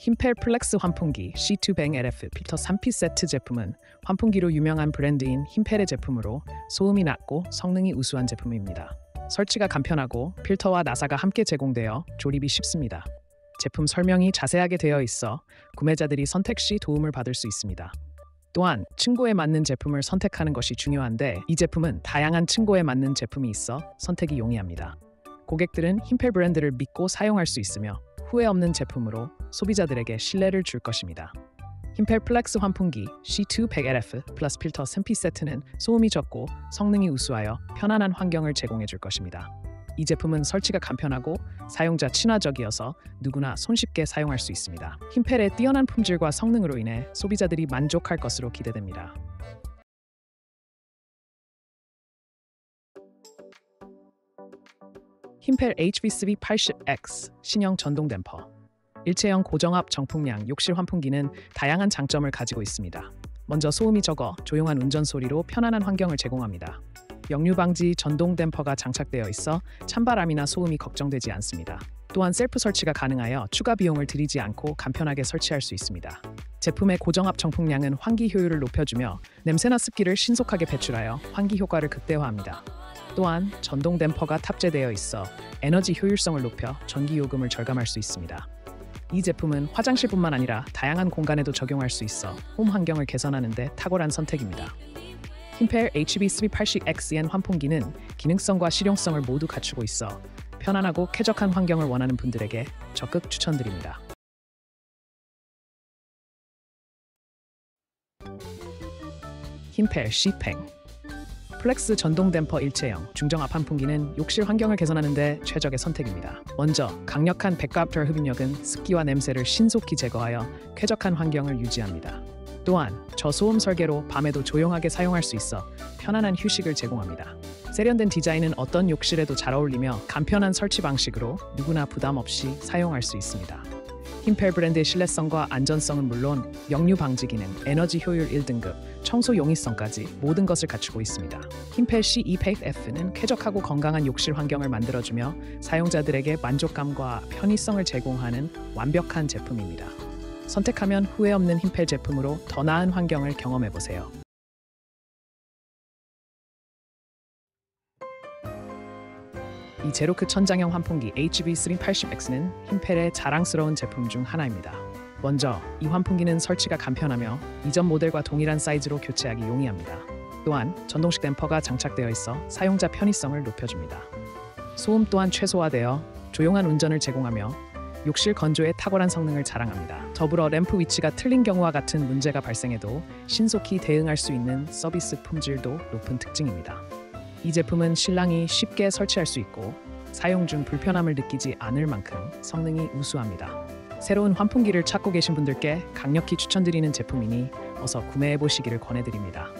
힘펠 플렉스 환풍기 C2 LF 필터 3피 세트 제품은 환풍기로 유명한 브랜드인 힘펠의 제품으로 소음이 낮고 성능이 우수한 제품입니다. 설치가 간편하고 필터와 나사가 함께 제공되어 조립이 쉽습니다. 제품 설명이 자세하게 되어 있어 구매자들이 선택 시 도움을 받을 수 있습니다. 또한 층고에 맞는 제품을 선택하는 것이 중요한데 이 제품은 다양한 층고에 맞는 제품이 있어 선택이 용이합니다. 고객들은 힘펠 브랜드를 믿고 사용할 수 있으며 후회 없는 제품으로 소비자들에게 신뢰를 줄 것입니다. 힘펠 플렉스 환풍기 C2 100LF 플러스 필터 3피 세트는 소음이 적고 성능이 우수하여 편안한 환경을 제공해 줄 것입니다. 이 제품은 설치가 간편하고 사용자 친화적이어서 누구나 손쉽게 사용할 수 있습니다. 힘펠의 뛰어난 품질과 성능으로 인해 소비자들이 만족할 것으로 기대됩니다. 힘펠 HV380X 신형 전동 댐퍼 일체형 고정압 정풍량 욕실 환풍기는 다양한 장점을 가지고 있습니다. 먼저 소음이 적어 조용한 운전 소리로 편안한 환경을 제공합니다. 역류 방지 전동 댐퍼가 장착되어 있어 찬바람이나 소음이 걱정되지 않습니다. 또한 셀프 설치가 가능하여 추가 비용을 들이지 않고 간편하게 설치할 수 있습니다. 제품의 고정압 정풍량은 환기 효율을 높여주며 냄새나 습기를 신속하게 배출하여 환기 효과를 극대화합니다. 또한 전동 댐퍼가 탑재되어 있어 에너지 효율성을 높여 전기 요금을 절감할 수 있습니다. 이 제품은 화장실뿐만 아니라 다양한 공간에도 적용할 수 있어 홈 환경을 개선하는 데 탁월한 선택입니다. 힘펠 HB380XN 환풍기는 기능성과 실용성을 모두 갖추고 있어 편안하고 쾌적한 환경을 원하는 분들에게 적극 추천드립니다. 힘펠 C팽 플렉스 전동 댐퍼 일체형 중정압 환풍기는 욕실 환경을 개선하는 데 최적의 선택입니다. 먼저 강력한 백과압 흡입력은 습기와 냄새를 신속히 제거하여 쾌적한 환경을 유지합니다. 또한 저소음 설계로 밤에도 조용하게 사용할 수 있어 편안한 휴식을 제공합니다. 세련된 디자인은 어떤 욕실에도 잘 어울리며 간편한 설치 방식으로 누구나 부담 없이 사용할 수 있습니다. 힘펠 브랜드의 신뢰성과 안전성은 물론 역류 방지 기능, 에너지 효율 1등급, 청소 용이성까지 모든 것을 갖추고 있습니다. 힘펠 C200F는 쾌적하고 건강한 욕실 환경을 만들어주며 사용자들에게 만족감과 편의성을 제공하는 완벽한 제품입니다. 선택하면 후회 없는 힘펠 제품으로 더 나은 환경을 경험해 보세요. 이 제로크 천장형 환풍기 HB380X는 힘펠의 자랑스러운 제품 중 하나입니다. 먼저 이 환풍기는 설치가 간편하며 이전 모델과 동일한 사이즈로 교체하기 용이합니다. 또한 전동식 댐퍼가 장착되어 있어 사용자 편의성을 높여줍니다. 소음 또한 최소화되어 조용한 운전을 제공하며 욕실 건조에 탁월한 성능을 자랑합니다. 더불어 램프 위치가 틀린 경우와 같은 문제가 발생해도 신속히 대응할 수 있는 서비스 품질도 높은 특징입니다. 이 제품은 신랑이 쉽게 설치할 수 있고 사용 중 불편함을 느끼지 않을 만큼 성능이 우수합니다. 새로운 환풍기를 찾고 계신 분들께 강력히 추천드리는 제품이니 어서 구매해 보시기를 권해드립니다.